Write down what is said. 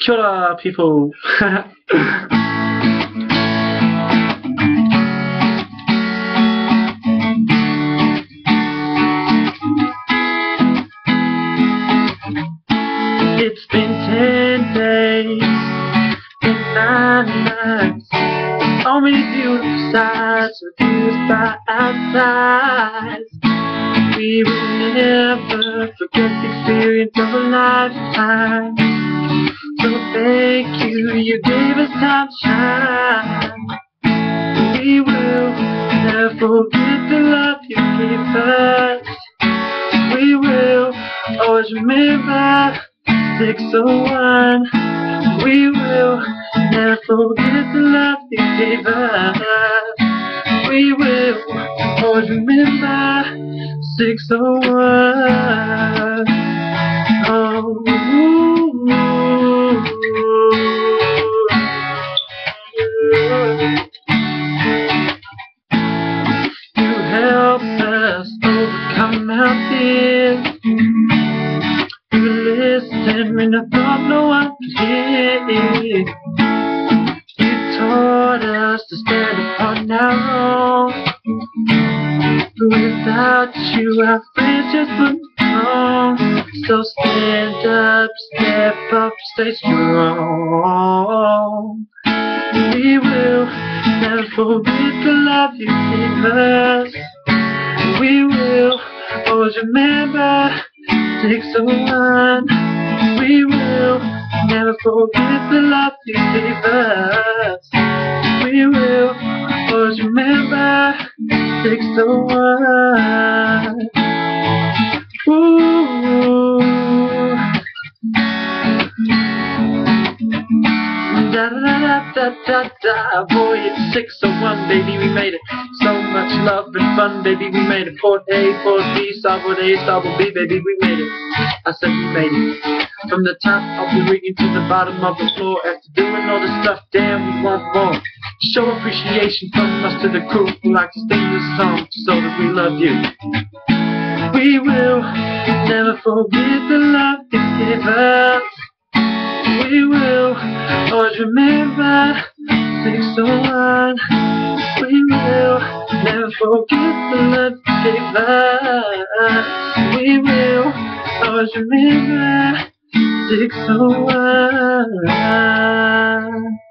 Kia ora, people. it's been ten days and nine nights. Many beautiful sights refused by our sides. We will never forget the experience of a lifetime. So thank you, you gave us time shine. Oh we will never forget the love you gave us. We will always remember 601. We will never forget the love you gave us. We will always remember 601. Oh, you helped us overcome our fears. You listened when I thought no one could hear. You taught us to stand upon our own. Without you, our friendships would wrong. So stand up, step up, stay strong. We will never forget the love you gave us. We will always remember 601. We will never forget the love you gave us. We will always remember 601. Ooh. Da da da da da da Boy, it's 601, baby, we made it. So much love and fun, baby, we made it. Port A, Port B, Starboard A, Starboard B, baby, we made it. I said we made it. From the top of the rigging to the bottom of the floor. After doing all this stuff, damn, we want more. Show appreciation from us to the crew who like to sing this song so that we love you. We will never forget the love you gave us. We will always remember 601. We will never forget the love you gave us. We will always remember 601.